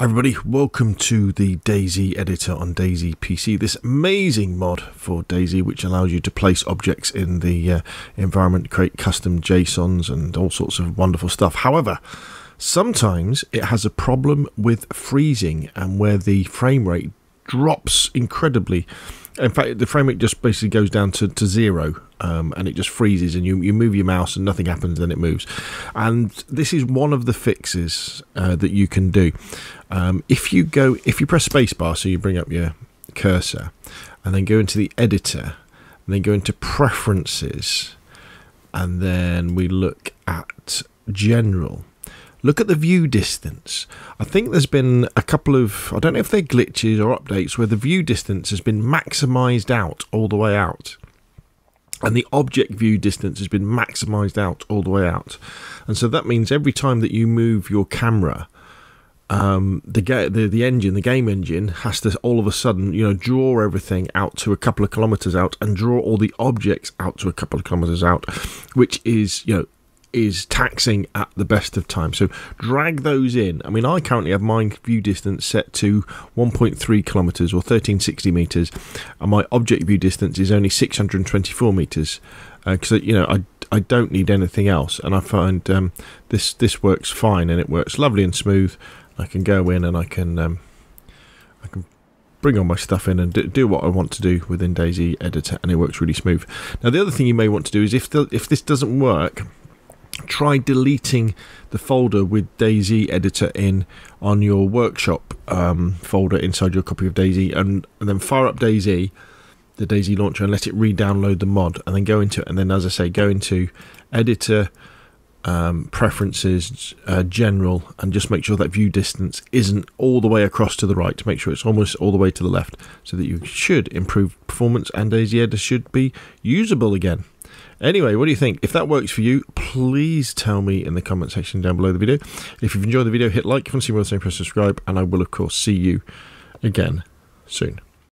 Everybody, welcome to the DayZ editor on DayZ PC. This amazing mod for DayZ which allows you to place objects in the uh, environment, create custom JSONs and all sorts of wonderful stuff. However, sometimes it has a problem with freezing and where the frame rate drops incredibly in fact, the frame rate just basically goes down to, to zero um, and it just freezes and you, you move your mouse and nothing happens, then it moves. And this is one of the fixes uh, that you can do. Um, if you go, if you press spacebar, so you bring up your cursor and then go into the editor and then go into preferences and then we look at general look at the view distance. I think there's been a couple of, I don't know if they're glitches or updates, where the view distance has been maximized out all the way out. And the object view distance has been maximized out all the way out. And so that means every time that you move your camera, um, the, the the engine, the game engine, has to all of a sudden, you know, draw everything out to a couple of kilometers out and draw all the objects out to a couple of kilometers out, which is, you know, is taxing at the best of times. So drag those in. I mean, I currently have my view distance set to 1.3 kilometers or 1360 meters, and my object view distance is only 624 meters. Because uh, you know, I I don't need anything else, and I find um, this this works fine and it works lovely and smooth. I can go in and I can um, I can bring all my stuff in and do, do, what I want to do within DayZ Editor, and it works really smooth. Now, the other thing you may want to do is if the, if this doesn't work, try deleting the folder with DayZ editor in on your workshop um, folder inside your copy of DayZ, and, and, then fire up DayZ, the DayZ launcher and let it re-download the mod and then go into it and then as I say go into editor um, preferences uh, general and just make sure that view distance isn't all the way across to the right to make sure it's almost all the way to the left so that you should improve performance and DayZ editor should be usable again Anyway, what do you think? If that works for you, please tell me in the comment section down below the video. If you've enjoyed the video, hit like. If you want to see more of the same, press subscribe. And I will, of course, see you again soon.